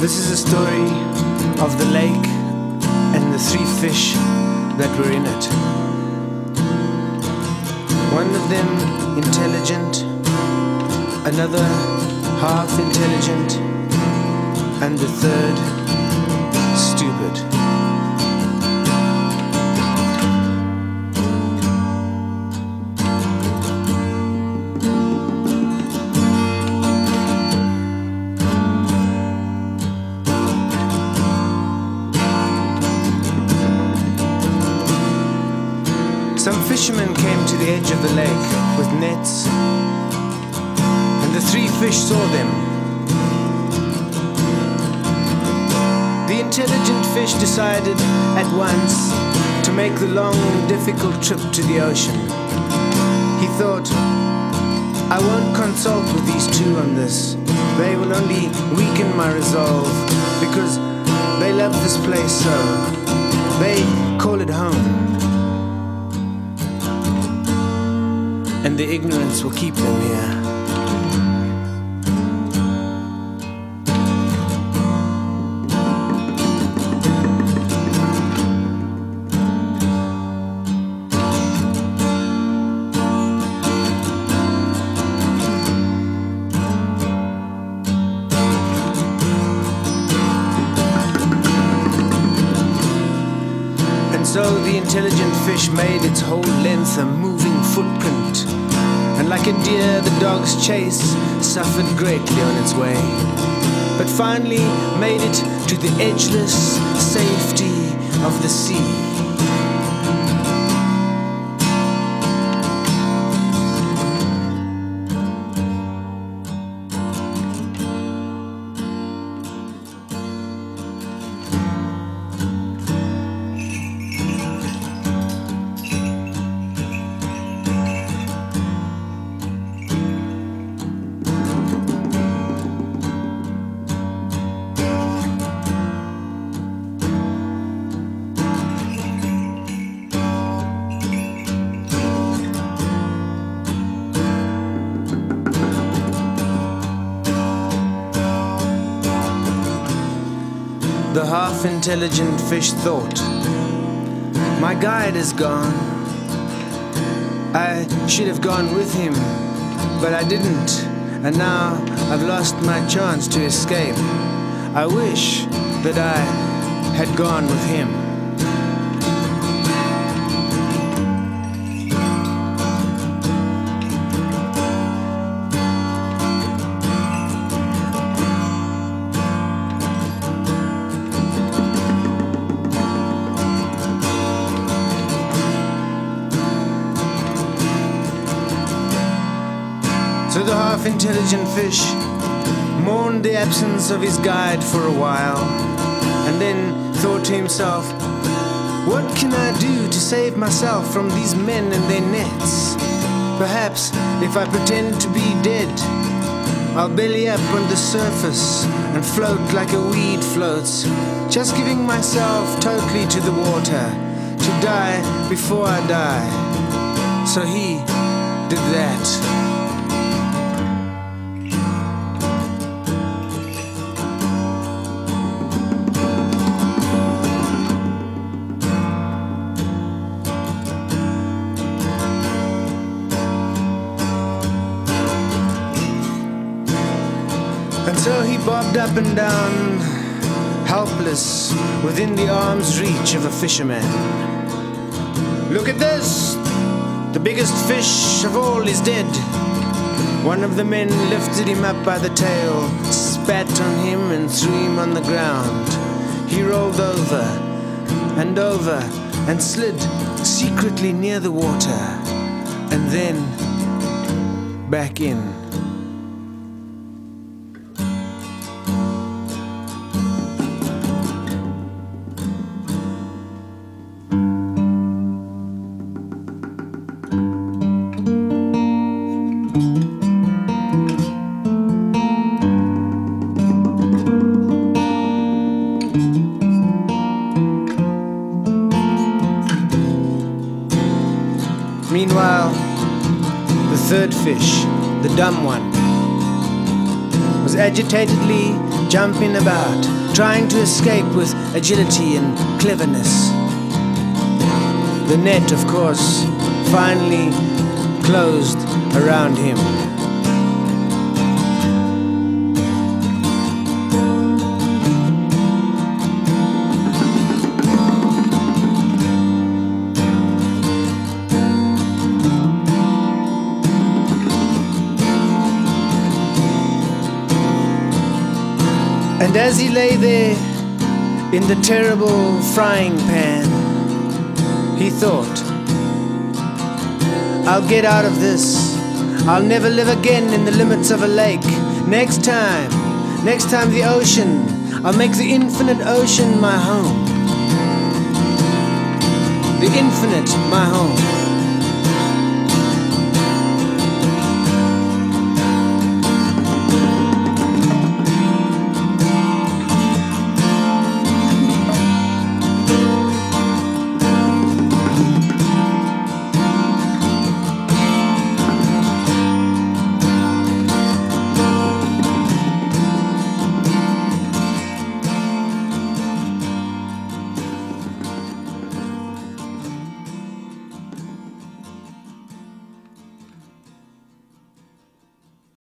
This is a story of the lake and the three fish that were in it. One of them intelligent, another half intelligent, and the third stupid. Fishermen came to the edge of the lake with nets, and the three fish saw them. The intelligent fish decided at once to make the long and difficult trip to the ocean. He thought, I won't consult with these two on this. They will only weaken my resolve because they love this place so. They call it home. The ignorance will keep them here. And so the intelligent fish made its whole length a moving footprint. Like a deer, the dog's chase suffered greatly on its way. But finally made it to the edgeless safety of the sea. The half intelligent fish thought, My guide is gone. I should have gone with him, but I didn't, and now I've lost my chance to escape. I wish that I had gone with him. So the half intelligent fish mourned the absence of his guide for a while, and then thought to himself, What can I do to save myself from these men and their nets? Perhaps if I pretend to be dead, I'll belly up on the surface and float like a weed floats, just giving myself totally to the water, to die before I die. So he did that. Bobbed up and down, helpless, within the arm's reach of a fisherman. Look at this! The biggest fish of all is dead. One of the men lifted him up by the tail, spat on him, and threw him on the ground. He rolled over and over and slid secretly near the water, and then back in. Third fish, the dumb one, was agitatedly jumping about, trying to escape with agility and cleverness. The net, of course, finally closed around him. And as he lay there in the terrible frying pan, he thought, I'll get out of this. I'll never live again in the limits of a lake. Next time, next time the ocean, I'll make the infinite ocean my home. The infinite my home.